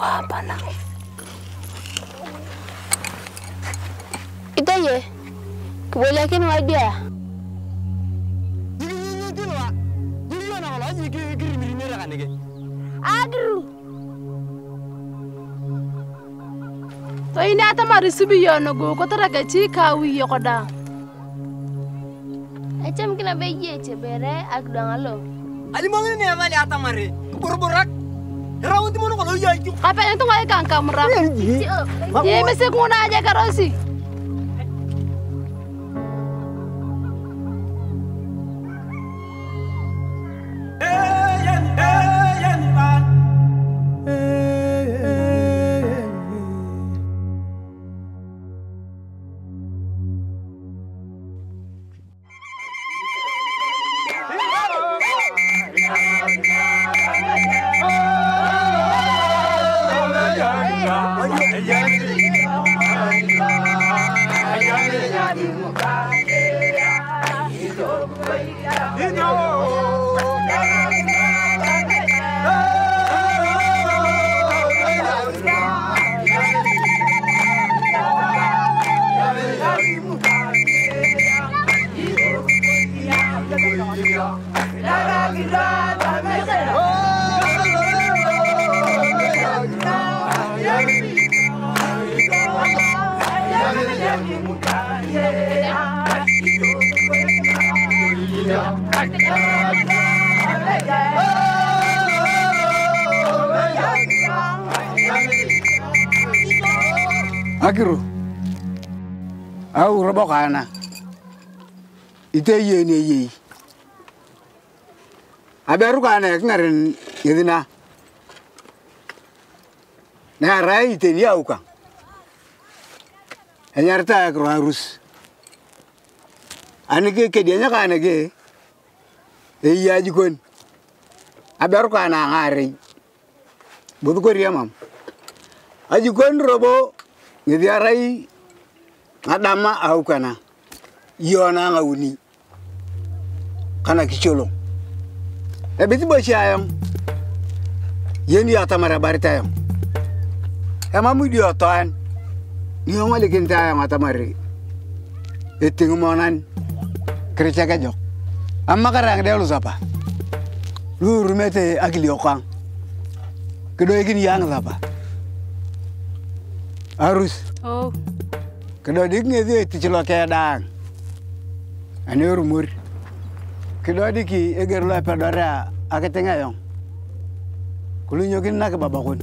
Papa na. Ita ye. Kibole kin wa dia. Agru. to ini ata mari sibi yono go ko tara ga chi ka wi yo koda Ecem kina beje cebere ak dangalo. Ali mangin ne mali ata mare. Kubur-burak. Rawanti mo nung kalaw oh yay. Apa yang tuwa ikan kamera? Ye eh, mesti kuna aja karosi. Akiru. Au robo kana ite yeni yi aberu kana ngarin yedina na rai ite ni au ka enyarta akro harus. Anike ke dia kana ge e ya jikon aberu kana ngari budu ko riamam ajikon robo yediarai ngadama au kana yona ngauni kana kicholong ebiti boshi ayam. Yenu ya tamara barita ayam. Emamu dio toan niyo ngalikin ta ayam atamari eting monan kerja kejok amma karang dia lu siapa lu rumete akili okang kedoikin yang siapa harus. Oh. Kedo dik ngezi ti chilo ke dang ane rumur. Kedo diki eger lo pe dora aketenga yong. Kulu nyokin nak babakun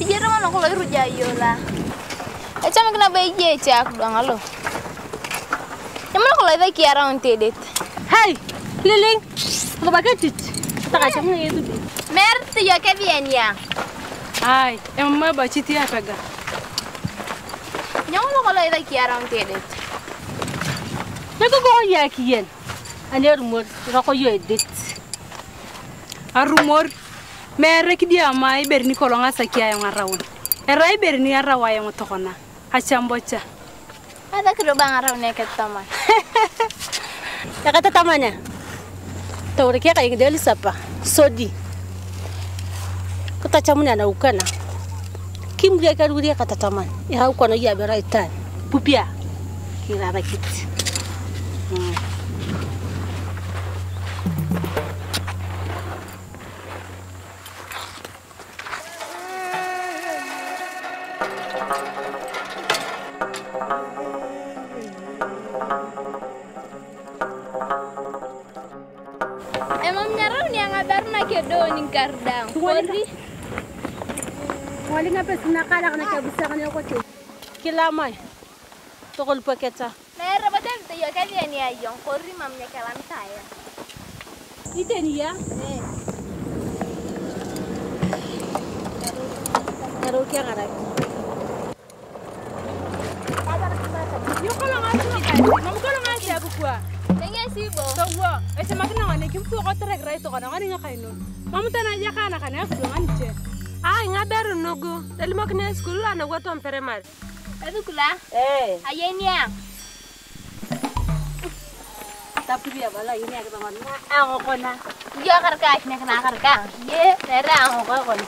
Ijero mana ko iru jayo la. Ecem kina beje ce ak dangalo. Yaman ko lai ki around tedet. hey liling. Ko ba katit taka cham ngi du Mer ti yo ke bien ya. ay em ma ba chiti apaga. Nyong ko lai ki around tedet. ne ko go ya kiyen ane rumor ro ko yo edit. Arumor mere ki dia mai ber ni ko longa sakia yang arawun era ber ni arawa yang tokona achambocha Ada kedo bang around ne ket taman. ya kata tamanya taurekia kaingdeli sapa sodi. Katachamune anaukana kimria karuria katataman ihaukana iyabera itani pupia. Kirara kiti. Mm. Ka bisa kana ko te kila mai tokol paketa Mer batem ti yo ke bien ya yong kori mam nya kelam saya. iteni ya Eh. karo ke ngara yo kala ngasi ni mam kala ngasi aku kwa Tengi sibo. Tawa, eh semakin nang ane kimpu ko terek rai to kana ngani ngakaino. Mamu tana ya kana kana aku ngani je. ai nga beru nugu dalimokine skulu la na watom peremari Edu kula. eh Ayen yang. tapuri abala ini agak taman ang ko na Jo karka kina kena karka. Ye, nera ang ko kon.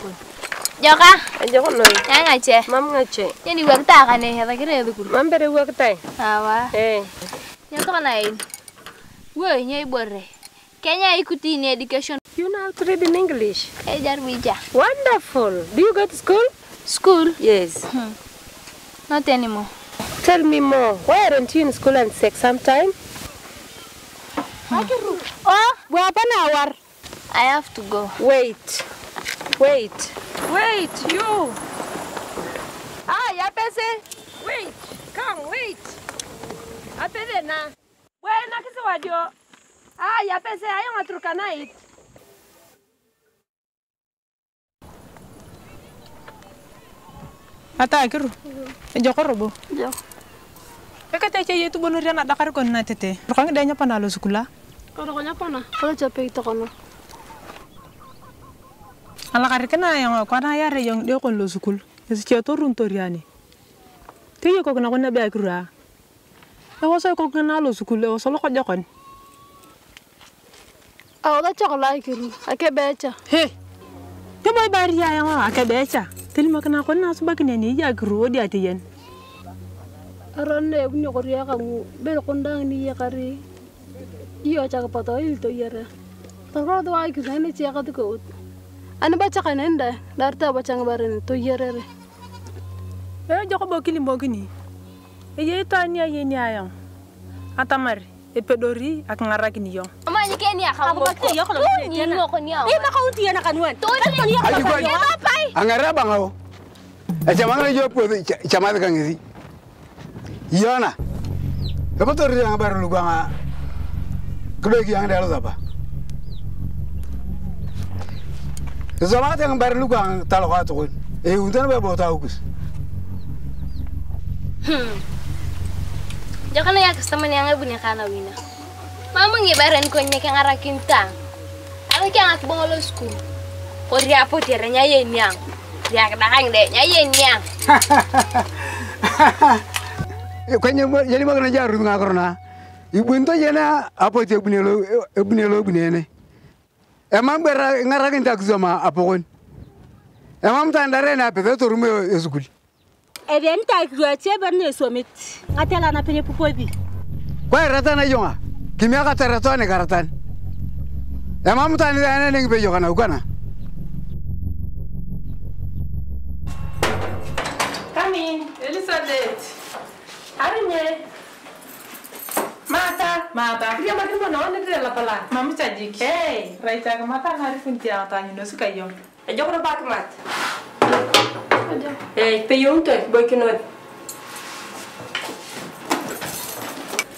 Joka, Aja ko noy. nyanga che. Mam ngache. Ini wak ta kane hata kire du kun. Mam bere wak tay. Awa. Eh. Nyato kana in. Woi, nyai borre. Kenya ikuti ni education. You know how to read in English? Eh jar bija. Wonderful. Do you go to school? School? Yes. Not anymore. Tell me more. Why aren't you in school and sex sometime? oh buapa na war I have to go. Wait. Wait. Wait, you. Ah, ya pese. Wait. Come, wait. Apede na. Kisi wadio. Ah, ya pese ayo night. ata kiru joko robo Jo. kaka te ye tu bonu rena dakar kon na tete ngi danya panalo sukula Kalau kau nyapa na, kalau capek itu kono. ala kar kana yang ko na yare yang de kon lo sukul es che to run to riani te ye ko ko e wo so ko na lo sukul e wo so lo ko jokon Ah, udah cakap lagi kiru, ake beca. he te boy bari ya yang wa ka be cha tel ma kana ko na su bakine ni. Ya gru odi ati yen Aron ne punya korea kamu, bel kondang ni ya kari. Iyo cakap patah il to yere. Terus tuh lagi kiru, ini cakap tuh kau. Ane baca kan enda, dari tahu baca ngabarin. To yere re. e joko bo kili bo kini e ye ta ni ye ni ayang atamar e pedori ak ngarakini yo Ama ni ni no ko niya. Eh, maka unti anak kanuan. Tuh, ini Aji kon. Angara bangao. E chamanga jo po chamada kan ngisi. Yona. Ko to ri ang baru lu ganga. Kudo gi ang dalo sapa. Zama ta ang baru lu ganga talo ka to. E untan ba bo ta ukus. Joka na ya customer yang ibu ni kana wina. Mama ngi baren ko nya kang arakin ta. Ala kang at bolo school. Ko ria po tire nya ye nyang. Ria ka dang de nya ye nyang. Kwenye yeli magana jaru nga korona. Ibun to yena apo te bunelo bunelo bunene. E mam bera ngara kin tak zoma apokon. E mam tandare na pe to rume ebeni takiwati ebeni nesomit ngatelana penye pupobi e kwa e iratan ajonga e kimia kataratoani karatan ema mutani ene ningipejokana ukana Kamin, Elizabeth. Arinye. Mata, mata. Kuja makimbo na wale dela pala. Mami chajiki. Hey, raita mata na mat. Eh, pe yung to, boy kinod.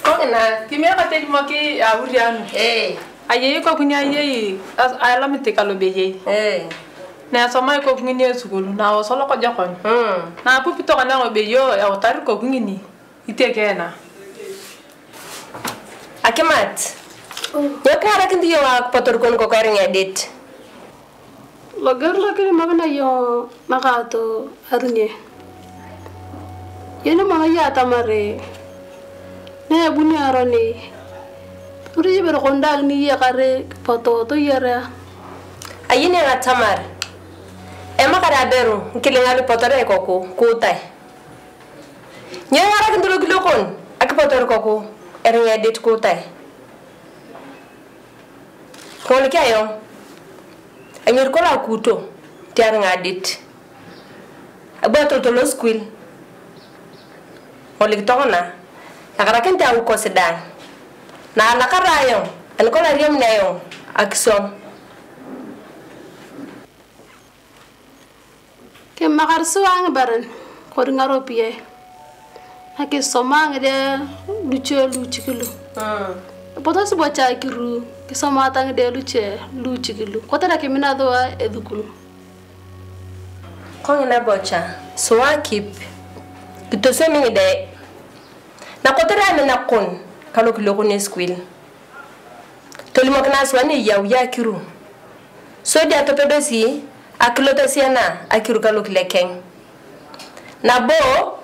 Ko na. Kimya ka te mo ki awurian. Eh. Aye ko kunya ye ala mite kalo be ye. Eh. Na so mai ko ngini sukulu na o solo ko jokon. Hmm. Na pu pito kana o be yo ya o tar ko ngini. Ite kena. Akimat. Yo kara kindi yo ak potor kon ko kare ngedit. ಲಗರ್ ಮಗನಯ್ಯೋ ಮಗ ಆತು ಅರ್ನೆ ಏನು ಮಗಯ್ಯ ಆತ ಮರ್ರಿ ನೇ ಬುನಿ ಆರೋನಿ ತುರಿ ಬೇರೆ ಕೊಂಡಾಗ ನೀ ಯಾಕರೆ ಪತೋ ತೊಯ್ಯರ ಅಯ್ಯನೇ ಅತ್ತಮಾರ ಎಮ್ಮ ಕರೆ ಅಬೇರು ಕಿಲಿಂಗಾಲು ಪೊತರೆ ಕೋಕು ಕೂತಾಯ್ ñeŋarakintulo kilokon aki potor koku eriŋedit kutai kol kiayo Anyir ko la kuto tiar ngadit. Abato to lo squil. Olik tokona. Nakara kente au ko sedan. Na la karayo. An ko la riem na yo. Aksom. Ke makar suang baran. Kori ngaro piye. Hake somang de luce luci kilu. Hmm. Poto si baca kiru. kisoma atang'ide luche luchikilu kotena kimina thua ethukulu kong'ina bocha suwa kip. Kitoswe ngide na kotera na kun kalo kilokun eskwil tolimokina suwa ni yau ya kiru. Sodi atopedosi akilotosiana akiru kalo kilekeng na bo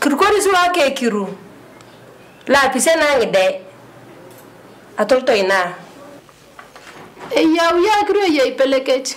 kirukori suwa ke kiru. Lapise nang'ide atoltoinaa Eyyaawyaa agiroo ayyaa ibbalageeti.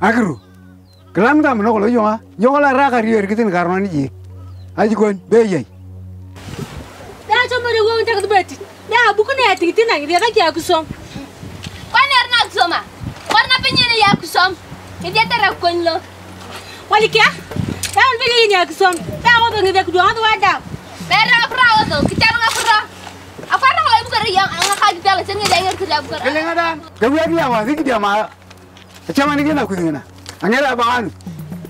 Agiroo. Kelam tam no lo yonga. Yonga la raka rier kitin karno ni ji. Aji kon be yai. Da chombo de won tak beti. Da buku ne ati tina ngi da kya kusom. Kwani arna kusoma? Warna penyene ya kusom. Kedia tara konlo. Wali kya? Da on beli ni kusom. Da ko ngi da kudo ando wada. Bera fra oto, kitar nga fra. Afara ngala bu kare yang anga kaji tala sen ngi jangar kira bu kare. Kelenga dan. Gawi agi ama ziki dia ma. Chama ni gena kuzina. Angela bangan.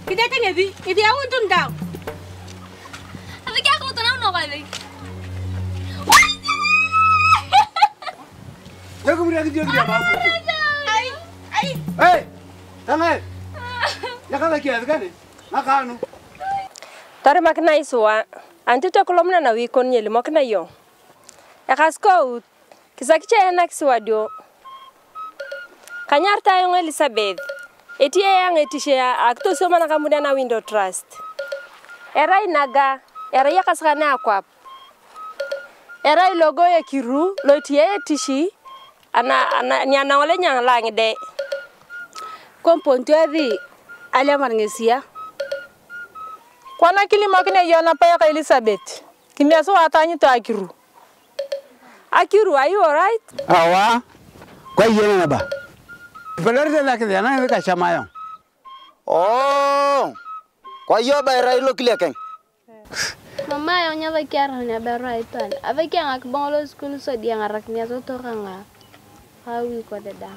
Kida tanya bi, idi awun tun da. Tapi kya ko tanaw no kale. Jago muri agi dia dia ma. Ay, ay. Hey. Tangai. Yakala kia gani? Makanu. tore makina isuwa anti to kolom na na wi kon nyeli mokna yo ekas ko ut kisaki cha na kisiwa dio kanyar ta yung elizabeth etie yang'etishe akitosioma na kamuda na window trust. Era inaga era yakasikane akwap era ilogo ye kiru loitie yetishi ana, ana nyanaole nyang'alang'ide kompontio athi aliamar ng'esia kwana kilimokine yona payaka elizabeth. Kimiaso watanyito akiru. Akiru are you alright? Awa kwa yiyenenaba peloritelakith ana ithika chamayo oh! Kwa hiyo baira ilo kile kan. mama yo nyava kiarania berwa itwan ave kianga kibongolo skulu so dia ngarak nya diangarak nia totoka nga kawi kwa dada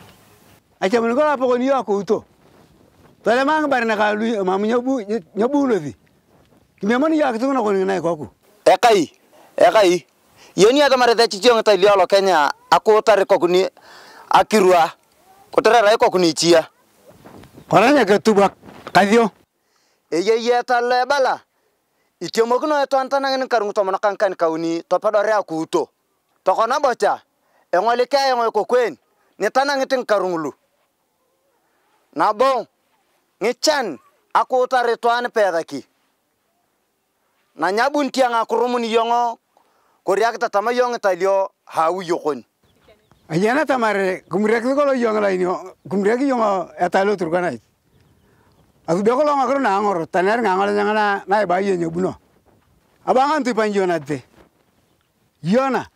achamun kola pokoni yo akuto tole mang barina kalu mamu nyobu nyobulo vi kimemoni ya kituna koni nai kwaku ekai ekai yoni atamarete chichio ngata iliolo kenya akutare ni akirua guterera iko kunichia koranya ketuba kathio eyeyie etalo ebala itiomokino etontanang'ini karung'i tomon kankan kauni topedore akuuto tokona bocha eng'olike ayong'o ikokwen nitanang'iti ng'ikarung'ulu nabo ng'ichan akuutar itwan pethaki. Nanyabun tiang akurumun yong'o koriakita tama yong'italio hawu yokoni Ayana tamare kumrek ko lo yong la ini. Kumrek yong atalo tur kana. Aku be ko lo ngakro na ngor taner ngangala nyangana na ba ye nyabuno. Abangan tu panjona te. Yona.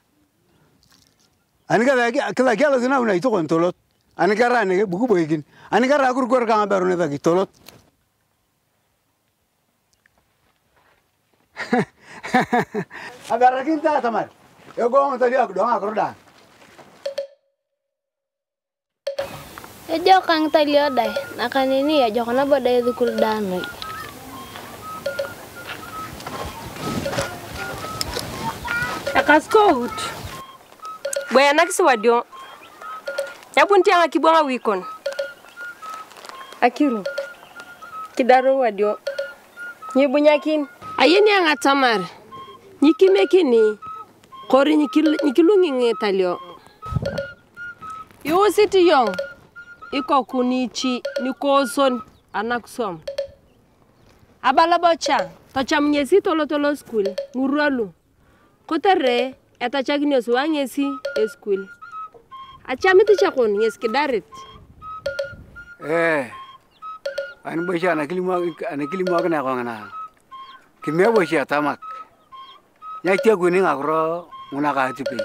Ani kala kala kala zina una ito kon tolot. Ani kara ne buku boykin. Ani kara akur kor kanga baru ne taki tolot. Abara kinta tamar. Yo gong tadi aku doang akro. ejo kang talio dai. Nakanini ejo kuna bodai sukul daanoi ekaskout bweyanak siwadio nyabun tiang akibwang awikon akiru. Kidaro wadio. Nyibunyakin ayeni ang atamar nyikimekini kori nyikilung'ing'i talio. Iusiti iko kunichi nikozon anakusom abala bocha tocham ngesi tolotolo skul ngurwalu kotere etachakinios wa ngesi eskul achamitichakon ngesi kidarit. Eh ani bocha anakilimwakina kong'ina kimebocha tamak. Nyakitiekuni ng'akuro ng'una kaatipei